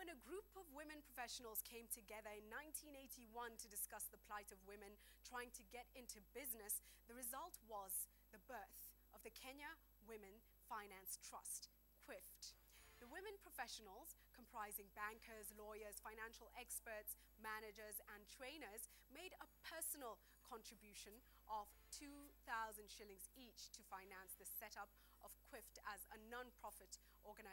When a group of women professionals came together in 1981 to discuss the plight of women trying to get into business, the result was the birth of the Kenya Women Finance Trust, KWIFT. The women professionals, comprising bankers, lawyers, financial experts, managers, and trainers, made a personal contribution of 2,000 shillings each to finance the setup of KWIFT as a non-profit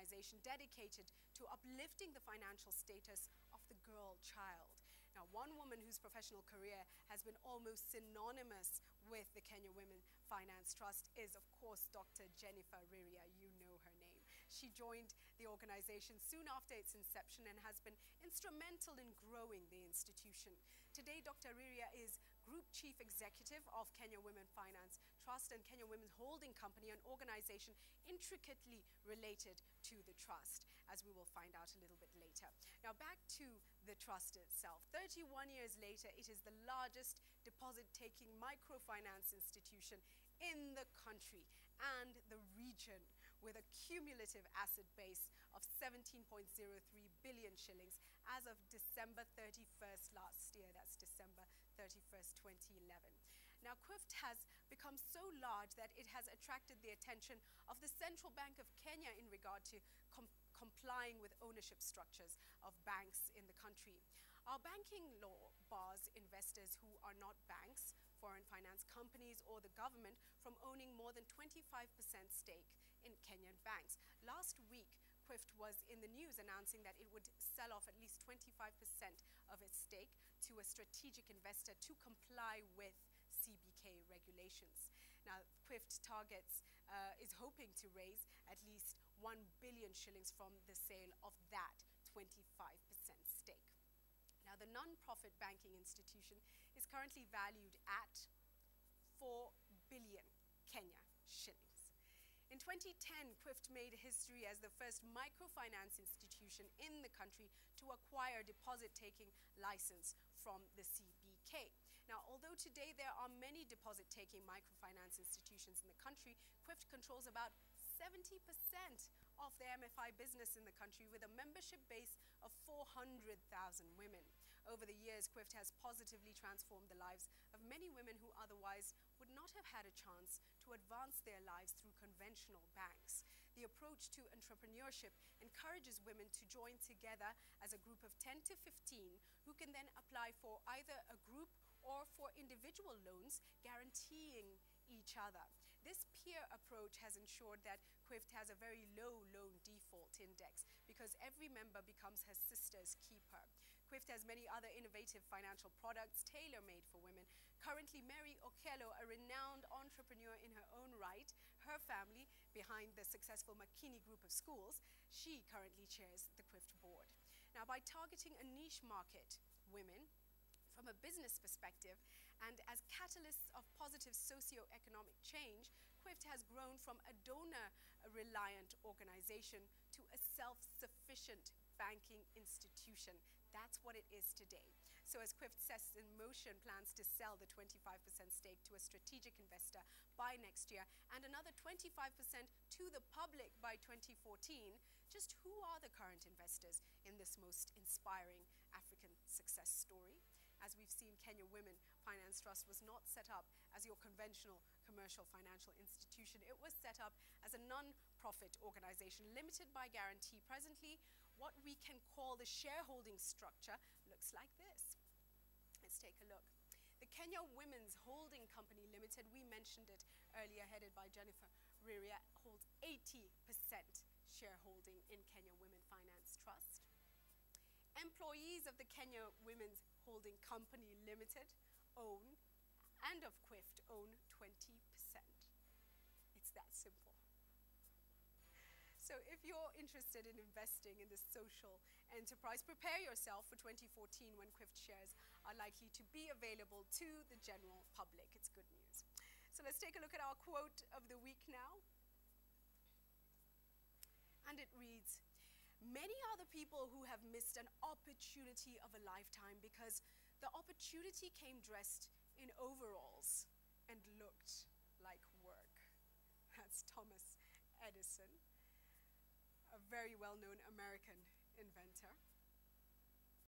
organization dedicated to uplifting the financial status of the girl child. Now, one woman whose professional career has been almost synonymous with the Kenya Women Finance Trust is, of course, Dr. Jennifer Riria. You know her name. She joined the organization soon after its inception and has been instrumental in growing the institution. Today, Dr. Riria is Group Chief Executive of Kenya Women Finance Trust and Kenya Women's Holding Company, an organization intricately related to the trust, as we will find out a little bit later. Now, back to the trust itself. 31 years later, it is the largest deposit-taking microfinance institution in the country and the region with a cumulative asset base of 17.03 billion shillings as of December 31st last year. That's December 31st, 2011. Now, KWIFT has become so large that it has attracted the attention of the Central Bank of Kenya in regard to com complying with ownership structures of banks in the country. Our banking law bars investors who are not banks, foreign finance companies or the government from owning more than 25% stake in Kenyan banks. Last week, KWIFT was in the news announcing that it would sell off at least 25% of its stake to a strategic investor to comply with CBK regulations. Now, KWIFT targets uh, is hoping to raise at least 1 billion shillings from the sale of that 25% stake. Now, the non-profit banking institution is currently valued at 4 billion Kenya shillings. In 2010, KWIFT made history as the first microfinance institution in the country to acquire deposit-taking license from the CBK. Now, although today there are many deposit-taking microfinance institutions in the country, KWIFT controls about 70% of the MFI business in the country with a membership base of 400,000 women. Over the years, KWIFT has positively transformed the lives of many women who otherwise would not have had a chance to advance their lives through conventional banks. The approach to entrepreneurship encourages women to join together as a group of 10 to 15 who can then apply for either a group individual loans guaranteeing each other. This peer approach has ensured that KWIFT has a very low loan default index because every member becomes her sister's keeper. KWIFT has many other innovative financial products tailor-made for women. Currently, Mary Okello, a renowned entrepreneur in her own right, her family behind the successful Makini group of schools, she currently chairs the KWIFT board. Now, by targeting a niche market, women, from a business perspective and as catalysts of positive socio-economic change, KWIFT has grown from a donor-reliant organization to a self-sufficient banking institution. That's what it is today. So as KWIFT sets in motion plans to sell the 25% stake to a strategic investor by next year and another 25% to the public by 2014, just who are the current investors in this most inspiring? As we've seen, Kenya Women Finance Trust was not set up as your conventional commercial financial institution. It was set up as a non-profit organization limited by guarantee. Presently, what we can call the shareholding structure looks like this. Let's take a look. The Kenya Women's Holding Company Limited, we mentioned it earlier, headed by Jennifer Riria, holds 80% shareholding in Kenya Women Finance Trust. Employees of the Kenya Women's Holding Company Limited own, and of KWIFT own 20%. It's that simple. So if you're interested in investing in this social enterprise, prepare yourself for 2014 when KWIFT shares are likely to be available to the general public. It's good news. So let's take a look at our quote of the week now. And it reads, Many are the people who have missed an opportunity of a lifetime because the opportunity came dressed in overalls and looked like work. That's Thomas Edison, a very well-known American inventor.